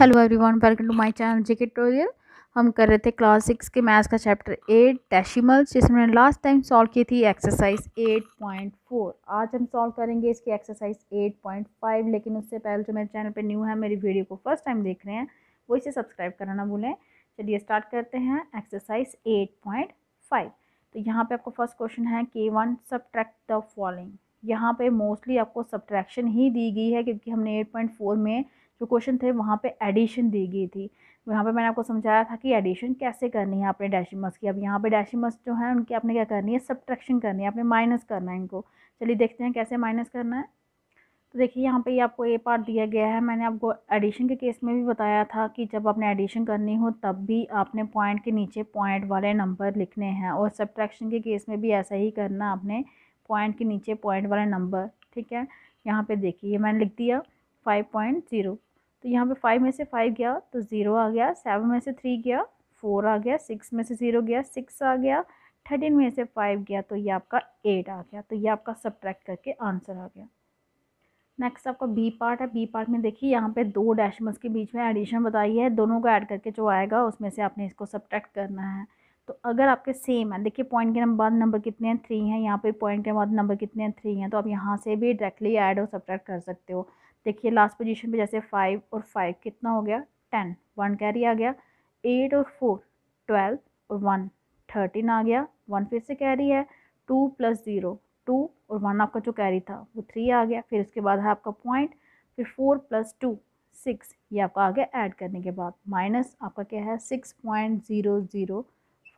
Hello everyone welcome to my channel JK tutorial हम कर रहे थे क्लास सिक्स के मैथ्स का चैप्टर एट डेसिमल्स जिसमें लास्ट टाइम सॉल्व की थी एक्सरसाइज एट पॉइंट फोर आज हम सॉल्व करेंगे इसकी एक्सरसाइज एट पॉइंट फाइव लेकिन उससे पहले जो मेरे चैनल पे न्यू है, मेरी वीडियो को फ़र्स्ट टाइम देख रहे हैं, वो इसे सब्सक्राइब करना ना भूलें। चलिए स्टार्ट करते हैं एक्सरसाइज एट पॉइंट फाइव तो यहाँ पर आपको फ़र्स्ट क्वेश्चन है के वन सब्ट्रैक्ट द फॉलोइंग यहाँ पे मोस्टली आपको सब्ट्रैक्शन ही दी गई है क्योंकि हमने एट पॉइंट फोर में जो क्वेश्चन थे वहाँ पे एडिशन दी गई थी। यहाँ पे मैंने आपको समझाया था कि एडिशन कैसे करनी है आपने डैशिमस की। अब यहाँ पे डैशिमस जो है उनकी आपने क्या करनी है? सब्ट्रैक्शन करनी है। आपने माइनस करना है इनको। चलिए देखते हैं कैसे माइनस करना है। तो देखिए यहाँ पे ये आपको ए पार्ट दिया गया है। मैंने आपको एडिशन के केस में भी बताया था कि जब आपने एडिशन करनी हो तब भी आपने पॉइंट के नीचे पॉइंट वाले नंबर लिखने हैं और सब्ट्रैक्शन के केस में भी ऐसा ही करना आपने पॉइंट के नीचे पॉइंट वाला नंबर, ठीक है? यहाँ पे देखिए मैंने लिख दिया फाइव पॉइंट ज़ीरो। तो यहाँ पे फाइव में से फाइव गया तो ज़ीरो आ गया, सेवन में से थ्री गया, फोर आ गया, सिक्स में से ज़ीरो गया, सिक्स आ गया, थर्टीन में से फाइव गया तो ये आपका एट आ गया। तो ये आपका सब्ट्रैक्ट करके आंसर आ गया। नेक्स्ट आपका बी पार्ट है। बी पार्ट में देखिए, यहाँ पे दो डैशमस के बीच में एडिशन बताई है। दोनों को ऐड करके जो आएगा, उसमें से आपने इसको सब्ट्रैक्ट करना है। तो अगर आपके सेम है, देखिए पॉइंट के बाद नंबर कितने हैं? थ्री हैं, यहाँ पे पॉइंट के बाद नंबर कितने हैं? थ्री हैं तो आप यहाँ से भी डायरेक्टली ऐड और सब्ट्रैक्ट कर सकते हो। देखिए लास्ट पोजीशन पे जैसे फाइव और फाइव कितना हो गया? टेन वन कैरी आ गया। एट और फोर ट्वेल्व और वन थर्टीन आ गया। वन फिर से कैरी है। टू प्लस ज़ीरो टू और वन आपका जो कैरी था, वो थ्री आ गया। फिर उसके बाद है आपका पॉइंट फिर फोर प्लस टू सिक्स ये आपका आ गया ऐड करने के बाद। माइनस आपका क्या है? Six point zero zero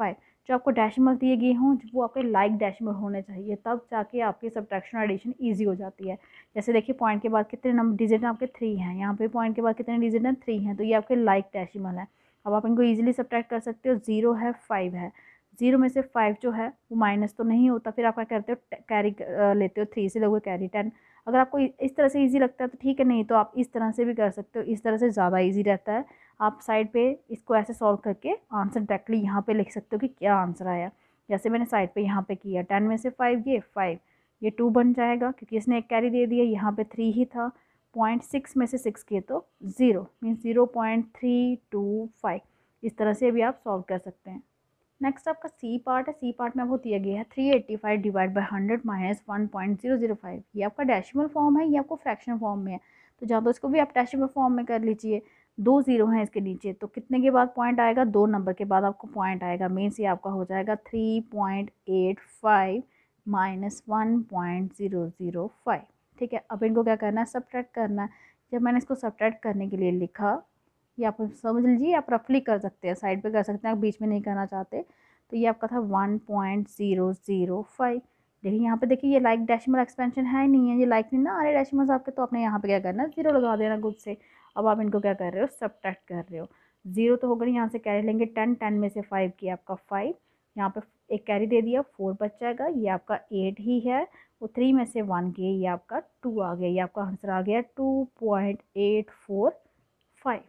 five जो आपको डैशमल दिए गए हों वो आपके लाइक डैशमल होने चाहिए, तब जाके आपकी सब्ट्रैक्शन एडिशन ईजी हो जाती है। जैसे देखिए पॉइंट के बाद कितने नंबर डिजिट आपके थ्री हैं। यहाँ पे पॉइंट के बाद कितने डिजिट हैं? थ्री हैं। तो ये आपके लाइक डैशिमल है। अब आप इनको ईजिली सब्ट्रैक्ट कर सकते हो। ज़ीरो है फाइव है। ज़ीरो में से फाइव जो है, वो माइनस तो नहीं होता। फिर आप क्या करते हो? कैरी लेते हो। थ्री से लोगे कैरी टेन अगर आपको इस तरह से ईजी लगता है तो ठीक है। नहीं तो आप इस तरह से भी कर सकते हो। इस तरह से ज़्यादा ईजी रहता है। आप साइड पे इसको ऐसे सॉल्व करके आंसर डायरेक्टली यहाँ पे लिख सकते हो कि क्या आंसर आया। जैसे मैंने साइड पे यहाँ पे किया टेन में से फाइव ये फाइव ये टू बन जाएगा क्योंकि इसने एक कैरी दे दिया, यहाँ पे थ्री ही था। पॉइंट सिक्स में से सिक्स किए तो zero means zero point three two five इस तरह से भी आप सॉल्व कर सकते हैं। नेक्स्ट आपका सी पार्ट है। सी पार्ट में आपको दिया गया है three eighty five divide by hundred minus one point zero zero five ये आपका डेसिमल फॉर्म है, ये आपको फ्रैक्शन फॉर्म में है। तो जहाँ तो इसको भी आप डेसिमल फॉर्म में कर लीजिए। दो ज़ीरो हैं इसके नीचे तो कितने के बाद पॉइंट आएगा? दो नंबर के बाद आपको पॉइंट आएगा। मीन्स ये आपका हो जाएगा three point eight five minus one point zero zero five ठीक है, अब इनको क्या करना है? सब्ट्रैक्ट करना है। जब मैंने इसको सब्ट्रैक्ट करने के लिए लिखा, ये आप समझ लीजिए, आप रफली कर सकते हैं साइड पे कर सकते हैं, आप बीच में नहीं करना चाहते तो ये आपका था one point zero zero five देखिए, यहाँ पे देखिए, ये लाइक डेसिमल एक्सपेंशन है नहीं है, ये लाइक नहीं ना अरे डेसिमल्स आपके तो आपने यहाँ पे क्या करना है? ज़ीरो लगा देना खुद से। अब आप इनको क्या कर रहे हो? सब्ट्रैक्ट कर रहे हो। ज़ीरो तो होगा यहाँ से कैरी लेंगे टेन टेन में से फाइव किया आपका फाइव यहाँ पे एक कैरी दे दिया फोर बच जाएगा, ये आपका एट ही है। वो थ्री में से वन किए, ये आपका टू आ गया, ये आपका आंसर आ गया two point eight four five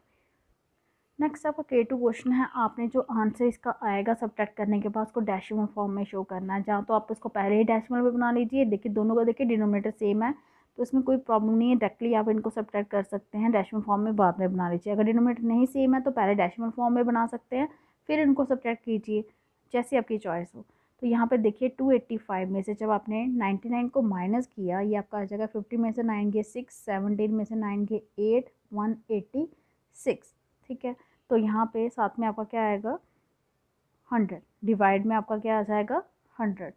next आपका के टू क्वेश्चन है। आपने जो आंसर इसका आएगा सब्ट्रैक्ट करने के बाद, उसको डैशिमल फॉर्म में शो करना है। जहाँ तो आप उसको पहले ही डैशिमल में बना लीजिए। देखिए, दोनों का देखिए डिनोमिनेटर सेम है। तो इसमें कोई प्रॉब्लम नहीं है। डायरेक्टली आप इनको सब्ट्रैक्ट कर सकते हैं। डैशिमल फॉर्म में बाद में बना लीजिए। अगर डिनोमिनेटर नहीं सेम है तो पहले डैशिमल फॉर्म में बना सकते हैं। फिर इनको सब्ट्रैक्ट कीजिए, जैसे आपकी चॉइस हो। तो यहाँ पर देखिए टू एट्टी फाइव में से जब आपने नाइन्टी नाइन को माइनस किया, ये आपका आ जाएगा फिफ्टी में से नाइन के सिक्स सेवनटीन में से नाइन के एट वन एट्टी सिक्स ठीक है? तो यहाँ पे साथ में आपका क्या आएगा? हंड्रेड डिवाइड में आपका क्या आ जाएगा? हंड्रेड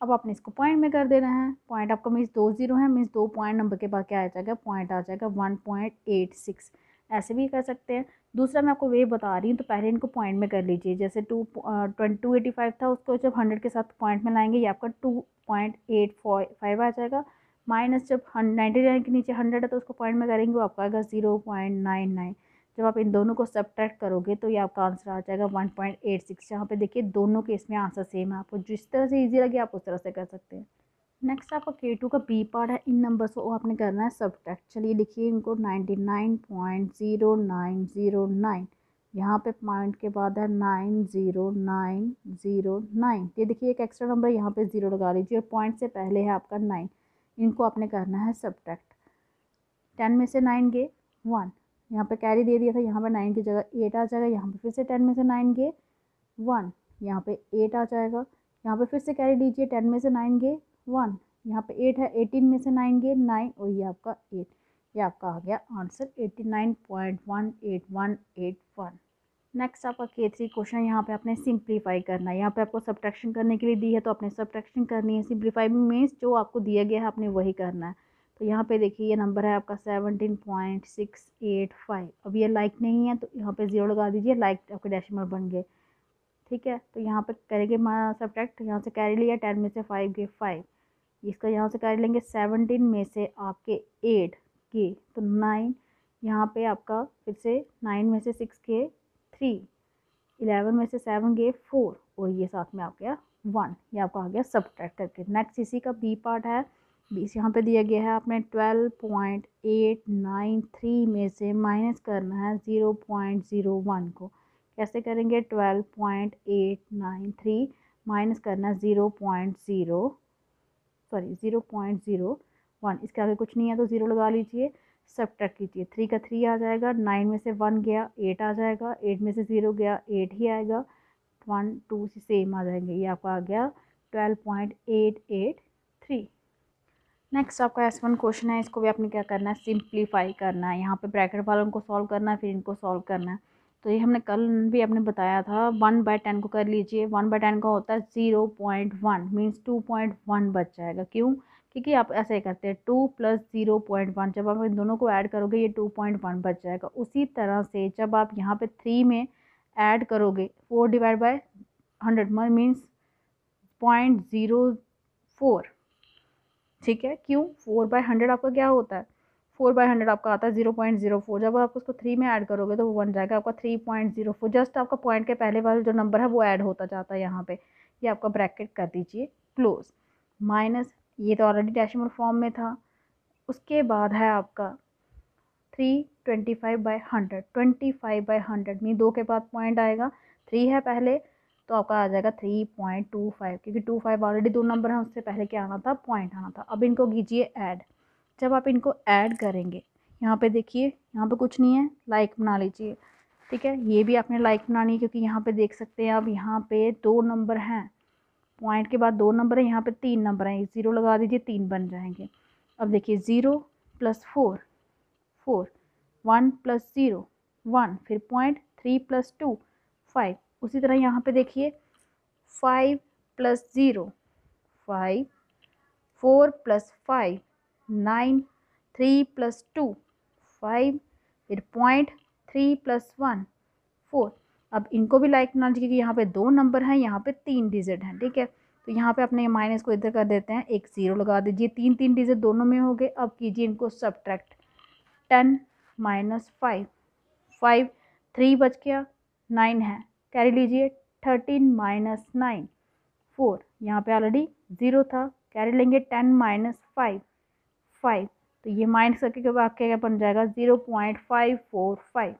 अब आपने इसको पॉइंट में कर देना है। पॉइंट आपका मीन्स दो ज़ीरो है मीन्स दो पॉइंट नंबर के बाद क्या आ जाएगा। पॉइंट आ जाएगा वन पॉइंट एट सिक्स ऐसे भी कर सकते हैं। दूसरा मैं आपको वे बता रही हूँ तो पहले इनको पॉइंट में कर लीजिए। जैसे two twenty two eighty five था, उसको जब हंड्रेड के साथ पॉइंट में लाएँगे, ये आपका टू पॉइंट एट फाइव आ जाएगा। माइनस जब नाइन्टी नाइन के नीचे हंड्रेड है तो उसको पॉइंट में करेंगे, वो आपका आएगा ज़ीरो पॉइंट नाइन नाइन जब आप इन दोनों को सब्ट्रैक्ट करोगे तो ये आपका आंसर आ जाएगा वन पॉइंट एट सिक्स यहाँ पर देखिए दोनों के इसमें आंसर सेम है, आपको जिस तरह से ईजी लगे आप उस तरह से कर सकते हैं। नेक्स्ट आपका के टू का बी पार्ट है, इन नंबर्स को आपने करना है सब्ट्रैक्ट चलिए लिखिए इनको ninety nine point zero nine zero nine यहाँ पे पॉइंट के बाद है nine zero nine zero nine ये देखिए एक एक्स्ट्रा नंबर यहाँ पे ज़ीरो लगा लीजिए और पॉइंट से पहले है आपका नाइन इनको आपने करना है सब्ट्रैक्ट टेन में से नाइन गए वन यहाँ पे कैरी दे दिया था, यहाँ पे नाइन की जगह एट आ जाएगा, यहाँ पे फिर से टेन में से नाइन गए वन यहाँ पे एट आ जाएगा, यहाँ पे फिर से कैरी लीजिए टेन में से नाइन गए वन यहाँ पे एट है एटीन में से नाइन गए नाइन और ये आपका एट ये आपका आ गया answer eighty nine point one eight one eight one next आपका के थ्री क्वेश्चन यहाँ पे आपने सिंप्लीफाई करना है। यहाँ पे आपको सब्ट्रैक्शन करने के लिए दी है तो आपने सब्ट्रैक्शन करनी है। सिंप्लीफाई मीन्स जो आपको दिया गया है, आपने वही करना है। तो यहाँ पे देखिए ये नंबर है आपका seventeen point six eight five अब ये लाइक नहीं है तो यहाँ पे ज़ीरो लगा दीजिए लाइक आपके डेसिमल बन गए। ठीक है? तो यहाँ पे करेंगे सब्ट्रैक्ट यहाँ से कैरी लिया टेन में से फाइव के फाइव इसका यहाँ से कैरी लेंगे सेवनटीन में से आपके एट के तो नाइन यहाँ पे आपका फिर से नाइन में से सिक्स के थ्री इलेवन में से सेवन गए फोर और ये साथ में आ गया वन ये आपका आ गया सब करके। नेक्स्ट इसी का बी पार्ट है। बीस यहाँ पे दिया गया है। आपने twelve point eight nine three में से माइनस करना है ज़ीरो पॉइंट ज़ीरो वन को। कैसे करेंगे? Twelve point eight nine three minus करना है zero point zero, sorry, zero point zero one. इसके आगे कुछ नहीं है तो ज़ीरो लगा लीजिए सब कीजिए। थ्री का थ्री आ जाएगा, नाइन में से वन गया, एट आ जाएगा, एट में से ज़ीरो गया, एट ही आएगा, वन, टू से सेम आ जाएँगे। ये आपका आ गया twelve point eight eight three. Next आपका एस वन क्वेश्चन है, इसको भी आपने क्या करना है? सिंप्लीफाई करना है। यहाँ पे ब्रैकेट वालों को सॉल्व करना है, फिर इनको सॉल्व करना है। तो ये हमने कल भी आपने बताया था वन बाय टेन को कर लीजिए। वन बाय टेन का होता है zero point one means two point one बच जाएगा। क्यों? क्योंकि आप ऐसे ही करते हैं two plus zero point one जब आप इन दोनों को ऐड करोगे, ये टू पॉइंट वन बच जाएगा। उसी तरह से जब आप यहाँ पे थ्री में ऐड करोगे four divide by hundred means point zero four ठीक है? क्यों? फोर बाय हंड्रेड आपका क्या होता है? फोर बाय हंड्रेड आपका आता है ज़ीरो पॉइंट ज़ीरो फोर जब आप उसको थ्री में ऐड करोगे तो वो बन जाएगा आपका three point zero four just आपका पॉइंट के पहले वाला जो नंबर है वो ऐड होता जाता है यहाँ पे। ये आपका ब्रैकेट कर दीजिए। क्लोज माइनस ये तो ऑलरेडी डेसिमल फॉर्म में था। उसके बाद है आपका three twenty five by hundred twenty five by hundred mean दो के बाद पॉइंट आएगा। थ्री है पहले। तो आपका आ जाएगा थ्री पॉइंट टू फाइव क्योंकि टू फाइव ऑलरेडी दो नंबर हैं, उससे पहले क्या आना था? पॉइंट आना था। अब इनको कीजिए ऐड जब आप इनको ऐड करेंगे, यहाँ पे देखिए, यहाँ पे कुछ नहीं है लाइक बना लीजिए। ठीक है? ये भी आपने लाइक बनानी है क्योंकि यहाँ पे देख सकते हैं आप, यहाँ पे दो नंबर हैं। पॉइंट के बाद दो नंबर है, यहाँ पे तीन नंबर हैं। ज़ीरो लगा दीजिए, तीन बन जाएँगे। अब देखिए zero plus four four one plus zero one फिर point three plus two five उसी तरह यहाँ पे देखिए five plus zero five four plus five nine three plus two five फिर point three plus one four अब इनको भी लाइक ना क्योंकि यहाँ पे दो नंबर हैं, यहाँ पे तीन डिजिट हैं, ठीक है? तो यहाँ पे अपने माइनस को इधर कर देते हैं, एक ज़ीरो लगा दीजिए। तीन तीन डिजिट दोनों में हो गए, अब कीजिए इनको subtract ten minus five five three बच गया नाइन है। कैरी लीजिए थर्टीन माइनस नाइन, फोर, यहाँ पे ऑलरेडी ज़ीरो था, कैरी लेंगे टेन माइनस फाइव फाइव तो ये माइनस करके के बाद क्या बन जाएगा zero point five four five.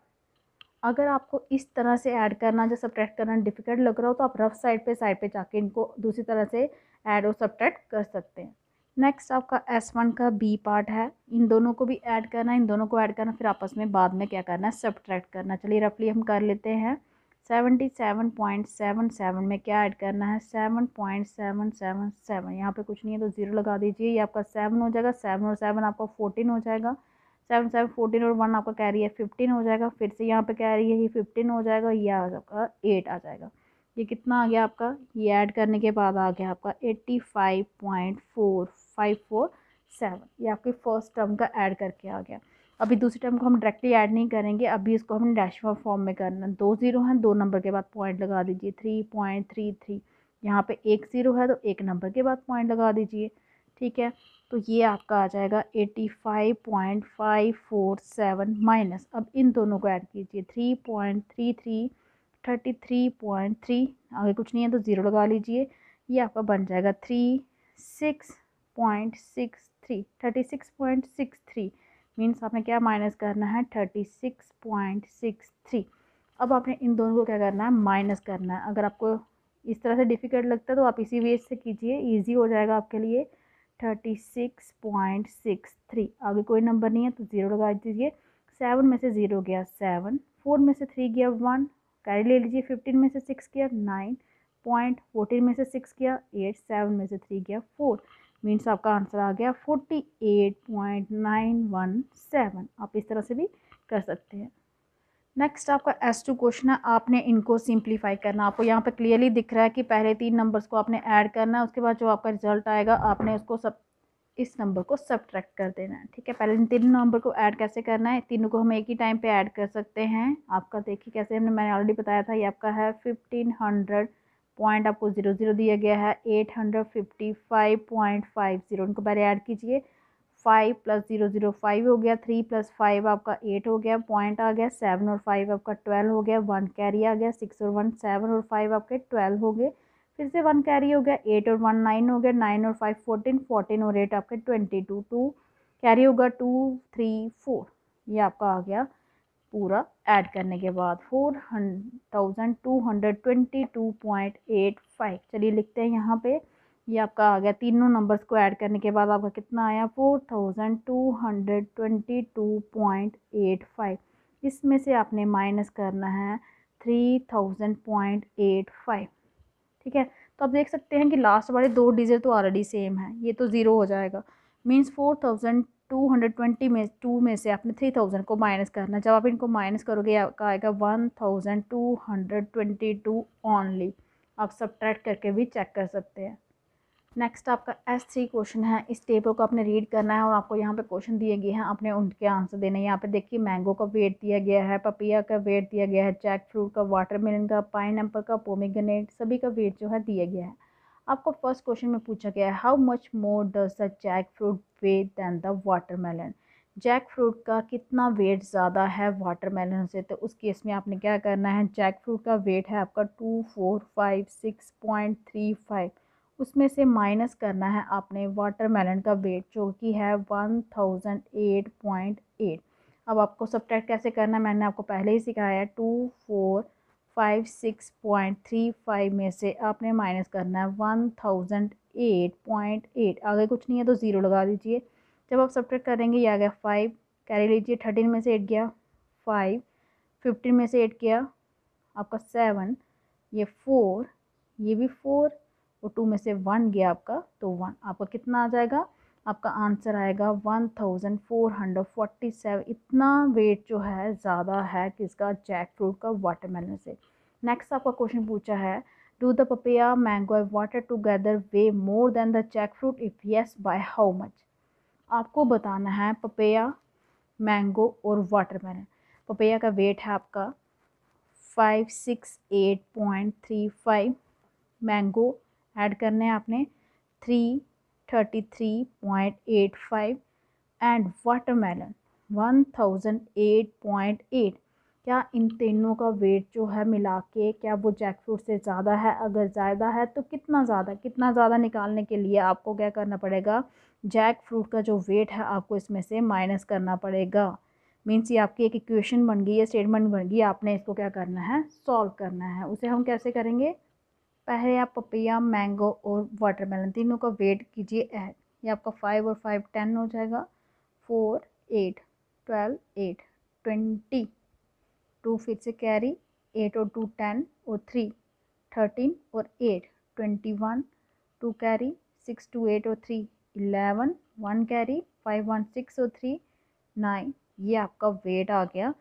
अगर आपको इस तरह से ऐड करना जो सब्ट्रैक्ट करना डिफ़िकल्ट लग रहा हो तो आप रफ साइड पे साइड पे जाके इनको दूसरी तरह से ऐड और सब्ट्रैक्ट कर सकते हैं। नेक्स्ट आपका एस वन का बी पार्ट है। इन दोनों को भी ऐड करना, इन दोनों को ऐड करना, फिर आपस में बाद में क्या करना है? सब्ट्रैक्ट करना। चलिए रफली हम कर लेते हैं। Seventy seven point seven seven में क्या ऐड करना है? Seven point seven seven seven. यहाँ पर कुछ नहीं है तो ज़ीरो लगा दीजिए। ये आपका सेवन हो जाएगा। सेवन और सेवन आपका फोर्टीन हो जाएगा। सेवन सेवन, फोर्टीन और वन आपका कैरी है फिफ्टीन हो जाएगा। फिर से यहाँ पे कैरी है, ये फिफ्टीन हो जाएगा। ये आपका एट आ जाएगा। ये कितना आ गया आपका? ये ऐड करने के बाद आ गया आपका eighty five point four five four seven ये आपके फ़र्स्ट टर्म का ऐड करके आ गया। अभी दूसरी टर्म को हम डायरेक्टली ऐड नहीं करेंगे, अभी इसको हम डैश फॉर्म में करना, दो ज़ीरो हैं, दो नंबर के बाद पॉइंट लगा दीजिए थ्री पॉइंट थ्री थ्री यहाँ पे एक ज़ीरो है तो एक नंबर के बाद पॉइंट लगा दीजिए, ठीक है? तो ये आपका आ जाएगा eighty five point five four seven minus अब इन दोनों को ऐड कीजिए three point three three thirty three point three आगे कुछ नहीं है तो ज़ीरो लगा लीजिए, ये आपका बन जाएगा three six point six three thirty six point six three means आपने क्या माइनस करना है? Thirty six point six three. अब आपने इन दोनों को क्या करना है? माइनस करना है। अगर आपको इस तरह से डिफ़िकल्ट लगता है तो आप इसी वे से कीजिए। ईजी हो जाएगा आपके लिए। Thirty six point six three. आगे कोई नंबर नहीं है तो ज़ीरो लगा दीजिए। सेवन में से ज़ीरो गया सेवन। फोर में से थ्री गया वन। कैरी ले लीजिए। फिफ्टीन में से सिक्स गया नाइन। पॉइंट फोर्टीन में से सिक्स गया एट। सेवन में से थ्री गया फोर। मीन्स आपका आंसर आ गया forty eight point nine one seven आप इस तरह से भी कर सकते हैं। नेक्स्ट आपका एस टू क्वेश्चन है। आपने इनको सिंप्लीफाई करना। आपको यहाँ पे क्लियरली दिख रहा है कि पहले तीन नंबर्स को आपने ऐड करना है, उसके बाद जो आपका रिज़ल्ट आएगा, आपने उसको सब, इस नंबर को सब्ट्रैक्ट कर देना है। ठीक है? पहले इन तीन नंबर को ऐड कैसे करना है? तीनों को हम एक ही टाइम पे ऐड कर सकते हैं। आपका देखिए कैसे हमने, मैंने ऑलरेडी बताया था, ये आपका है फिफ्टीन हंड्रेड पॉइंट आपको ज़ीरो ज़ीरो दिया गया है, eight hundred fifty five point five zero. इनको पहले ऐड कीजिए। Five plus zero zero five हो गया, थ्री प्लस फाइव आपका एट हो गया, पॉइंट आ गया, सेवन और फाइव आपका ट्वेल्व हो गया, वन कैरी आ गया, सिक्स और वन, सेवन और फाइव आपके ट्वेल्व हो गए, फिर से वन कैरी हो गया, एट और वन नाइन हो गया, नाइन और फाइव फोर्टीन फोर्टीन और एट आपके ट्वेंटी टू टू कैरी होगा, टू, थ्री, फोर, ये आपका आ गया। पूरा ऐड करने के बाद four thousand two hundred twenty two point eight five. चलिए लिखते हैं यहाँ पे। ये आपका आ गया तीनों नंबर्स को ऐड करने के बाद आपका कितना आया? Four thousand two hundred twenty two point eight five. इसमें से आपने माइनस करना है three thousand point eight five. ठीक है? तो आप देख सकते हैं कि लास्ट वाले दो डिजिट तो ऑलरेडी सेम है। ये तो ज़ीरो हो जाएगा। Means four thousand two hundred twenty में, टू में से आपने थ्री थाउज़ेंड को माइनस करना जब आप इनको माइनस करोगे, आपका आएगा one thousand two hundred twenty two only आप सब करके भी चेक कर सकते हैं। नेक्स्ट आपका एस थ्री क्वेश्चन है। इस टेबल को आपने रीड करना है और आपको यहाँ पे क्वेश्चन दिए गए हैं। आपने उनके आंसर देने यहाँ पे देखिए मैंगो का वेट दिया गया है पपिया का वेट दिया गया है जैक फ्रूट का वाटरमेलन का पाइन का पोमिगनेट सभी का वेट जो है दिया गया है। आपको फ़र्स्ट क्वेश्चन में पूछा गया है how much more does the jackfruit weight than the watermelon jackfruit का कितना वेट ज़्यादा है वाटरमेलन से? तो उस केस में आपने क्या करना है? जैक फ्रूट का वेट है आपका two four five six point three five उसमें से माइनस करना है आपने वाटरमेलन का वेट जो कि है one thousand eight point eight अब आपको सब्ट्रैक्ट कैसे करना है? मैंने आपको पहले ही सिखाया है two four five six point three five में से आपने माइनस करना है one thousand eight point eight आगे कुछ नहीं है तो ज़ीरो लगा दीजिए। जब आप सब्ट्रैक्ट करेंगे, ये आ गया फाइव कैरी लीजिए थर्टीन में से एट गया फाइव फिफ्टीन में से एट गया आपका सेवन ये फोर ये भी फोर और टू में से वन गया आपका तो वन आपका कितना आ जाएगा? आपका आंसर आएगा one thousand four hundred forty seven इतना वेट जो है, ज़्यादा है किसका? जैक फ्रूट का वाटरमेलन से। नेक्स्ट आपका क्वेश्चन पूछा है do the papaya mango and water together weigh more than the jackfruit if yes by how much आपको बताना है पपिया मैंगो और वाटरमेलन पपिया का वेट है आपका five six eight point three five mango add करने हैं आपने three thirty three point eight five and watermelon one thousand eight point eight क्या इन तीनों का वेट जो है मिला के, क्या वो जैक फ्रूट से ज़्यादा है? अगर ज़्यादा है तो कितना ज़्यादा? कितना ज़्यादा निकालने के लिए आपको क्या करना पड़ेगा? जैक फ्रूट का जो वेट है आपको इसमें से माइनस करना पड़ेगा। मीन्स ये आपकी एक इक्वेशन बन गई है स्टेटमेंट बन गई, आपने इसको क्या करना है? सॉल्व करना है। उसे हम कैसे करेंगे? पहले आप पपैया, मैंगो और वाटरमेलन तीनों का वेट कीजिए ऐड ये आपका फाइव और फाइव टेन हो जाएगा। Four eight twelve eight twenty two फिर से कैरी एट और टू टेन और थ्री थर्टीन और eight twenty one two carry six two eight और three eleven one carry five one six और थ्री नाइन ये आपका वेट आ गया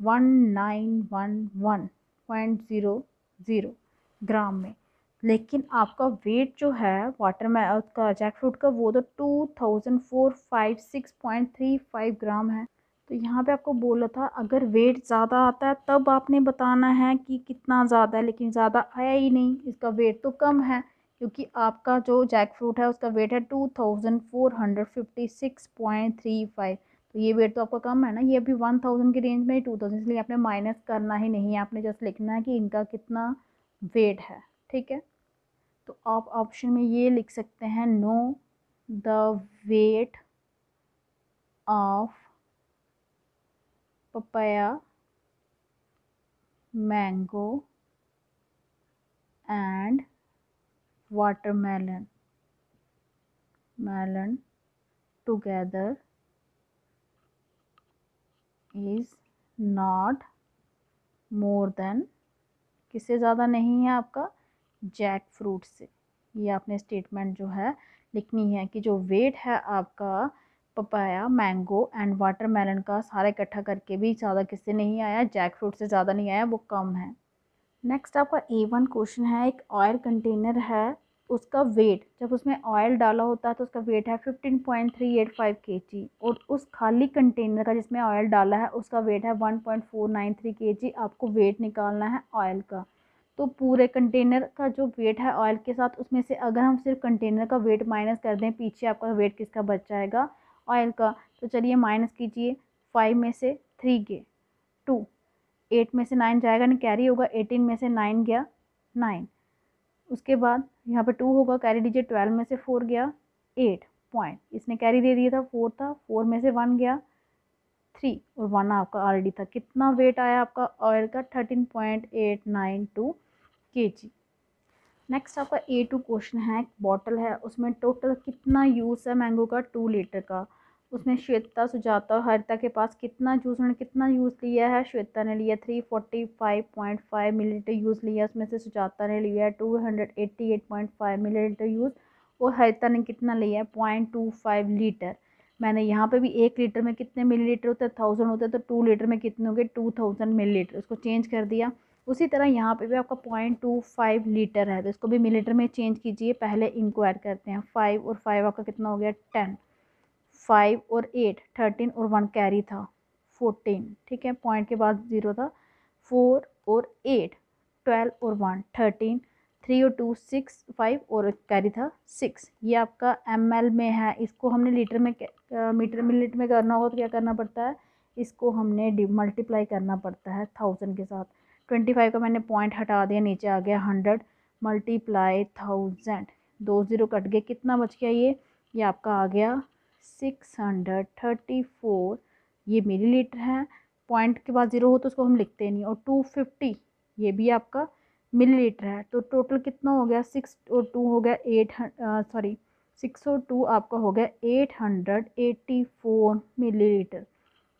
one nine one one point zero zero gram में। लेकिन आपका वेट जो है वाटर में, उसका जैक फ्रूट का, वो तो two thousand four five six point three five gram है। तो यहाँ पे आपको बोला था, अगर वेट ज़्यादा आता है, तब आपने बताना है कि कितना ज़्यादा है, लेकिन ज़्यादा आया ही नहीं। इसका वेट तो कम है, क्योंकि आपका जो जैक फ्रूट है, उसका वेट है two thousand four hundred fifty six point three five तो ये वेट तो आपका कम है ना, ये अभी वन थाउज़ेंड की रेंज में ही टू थाउज़ेंड इसलिए आपने माइनस करना ही नहीं है। आपने जस्ट लिखना है कि इनका कितना वेट है, ठीक है? तो आप ऑप्शन में ये लिख सकते हैं no the weight of papaya mango and watermelon melon together is not more than किससे ज़्यादा नहीं है आपका? जैक फ्रूट से। ये आपने स्टेटमेंट जो है लिखनी है कि जो वेट है आपका पपाया मैंगो एंड वाटरमेलन का सारा इकट्ठा करके भी ज़्यादा किससे नहीं आया? जैक फ्रूट से ज़्यादा नहीं आया, वो कम है। नेक्स्ट आपका ए वन क्वेश्चन है, एक ऑयल कंटेनर है, उसका वेट जब उसमें ऑयल डाला होता है तो उसका वेट है fifteen point three eight five K G और उस खाली कंटेनर का जिसमें ऑयल डाला है, उसका वेट है one point four nine three K G आपको वेट निकालना है ऑयल का। तो पूरे कंटेनर का जो वेट है ऑयल के साथ, उसमें से अगर हम सिर्फ़ कंटेनर का वेट माइनस कर दें, पीछे आपका वेट किसका बच जाएगा ऑयल का। तो चलिए माइनस कीजिए फाइव में से थ्री के। टू एट में से नाइन जाएगा नहीं कैरी होगा एटीन में से नाइन गया नाइन उसके बाद यहाँ पे टू होगा कैरी दीजिए ट्वेल्व में से फोर गया एट पॉइंट इसने कैरी दे दिया था फोर था फोर में से वन गया थ्री और वन आपका ऑलरेडी था। कितना वेट आया आपका ऑयल का? Thirteen point eight nine two K G. Next आपका ए टू क्वेश्चन है, एक बॉटल है, उसमें टोटल कितना यूज़ है मैंगो का? टू लीटर का। उसमें श्वेता, सुजाता और हरिता के पास कितना जूस उन्होंने कितना यूज़ लिया है? श्वेता ने लिया three forty five point five millilitre use लिया उसमें से सुजाता ने लिया है two hundred eighty eight point five millilitre use और हरिता ने कितना लिया है? पॉइंट टू फाइव लीटर मैंने यहाँ पे भी एक लीटर में कितने मिलीलीटर होते हैं? थाउज़ेंड होते हैं तो टू लीटर में कितने हो गए? टू थाउज़ेंड मिलीलीटर उसको चेंज कर दिया। उसी तरह यहाँ पे भी आपका पॉइंट टू फाइव लीटर है तो इसको भी मिलीलीटर में चेंज कीजिए, पहले इनको ऐड करते हैं। फाइव और फाइव आपका कितना हो गया? टेन फाइव और एट थर्टीन और वन कैरी था। फोर्टीन ठीक है? पॉइंट के बाद ज़ीरो था। फोर और एट ट्वेल्व और वन थर्टीन थ्री और टू सिक्स फाइव और कैरी था। सिक्स ये आपका एम में है। इसको हमने लीटर में मीटर, मिलीलीटर में करना होगा तो क्या करना पड़ता है? इसको हमने मल्टीप्लाई करना पड़ता है थाउज़ेंड के साथ। ट्वेंटी फाइव का मैंने पॉइंट हटा दिया, नीचे आ गया हंड्रेड, मल्टीप्लाई थाउज़ेंड, दो ज़ीरो कट गए कितना बच गया ये? ये आपका आ गया सिक्स हंड्रेड थर्टी फोर। ये मिली लीटर है। पॉइंट के बाद ज़ीरो हो तो उसको हम लिखते नहीं। और टू फिफ्टी, ये भी आपका मिलीलीटर है। तो टोटल कितना हो गया? सिक्स और टू हो गया एट सॉरी, सिक्स और टू आपका हो गया eight hundred eighty four millilitre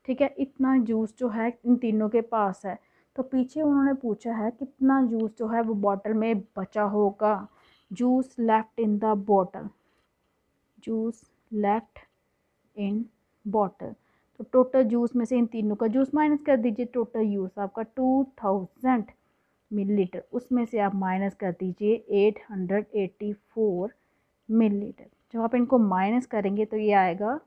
ठीक है? इतना जूस जो है इन तीनों के पास है। तो पीछे उन्होंने पूछा है, कितना जूस जो है वो बॉटल में बचा होगा? Juice left in the bottle juice left in bottle तो टोटल जूस में से इन तीनों का जूस माइनस कर दीजिए टोटल यूज़ आपका टू थाउज़ेंड मिलीलीटर उसमें से आप माइनस कर दीजिए eight hundred eighty four millilitre जब आप इनको माइनस करेंगे तो ये आएगा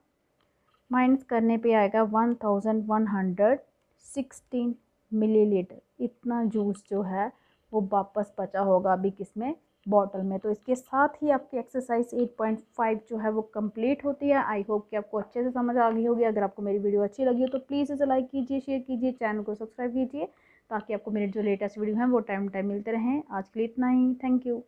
माइनस करने पे आएगा one thousand one hundred sixteen millilitre, इतना जूस जो है, वो वापस बचा होगा अभी किसमें बॉटल में। तो इसके साथ ही आपकी एक्सरसाइज 8.5 जो है, वो कंप्लीट होती है। आई होप कि आपको अच्छे से समझ आ गई होगी। अगर आपको मेरी वीडियो अच्छी लगी हो तो प्लीज़ इसे लाइक कीजिए शेयर कीजिए चैनल को सब्सक्राइब कीजिए, ताकि आपको मेरे जो लेटेस्ट वीडियो हैं, वो टाइम टाइम मिलते रहें। आज के लिए इतना ही। Thank you